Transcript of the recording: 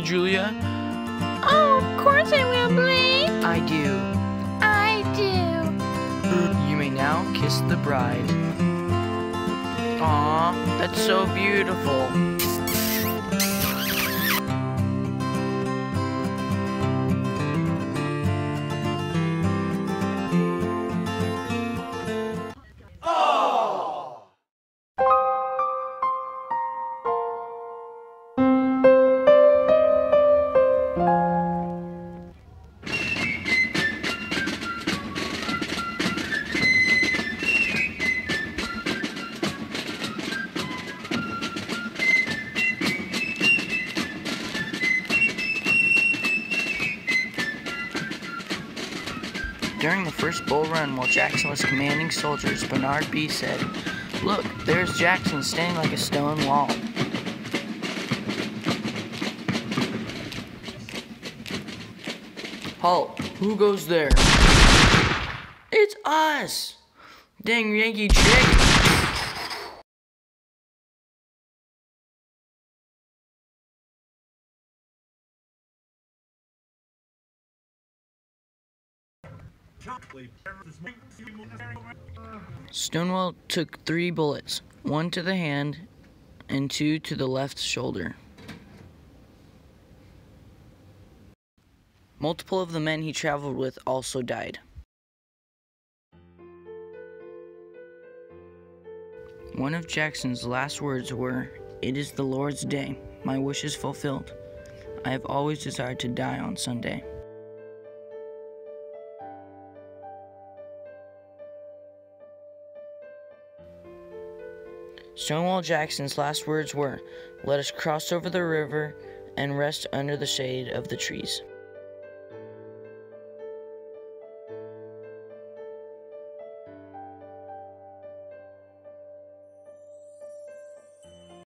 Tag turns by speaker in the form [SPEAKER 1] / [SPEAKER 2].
[SPEAKER 1] Julia?
[SPEAKER 2] Oh, of course I will, Blake.
[SPEAKER 1] I do.
[SPEAKER 2] I do.
[SPEAKER 1] You may now kiss the bride. Aw, that's so beautiful. During the first bull run, while Jackson was commanding soldiers, Bernard Bee said, Look, there's Jackson standing like a stone wall. Halt! Who goes there? It's us! Dang Yankee chick! Stonewall took three bullets, one to the hand and two to the left shoulder. Multiple of the men he traveled with also died. One of Jackson's last words were, It is the Lord's day. My wish is fulfilled. I have always desired to die on Sunday. Stonewall Jackson's last words were, Let us cross over the river and rest under the shade of the trees.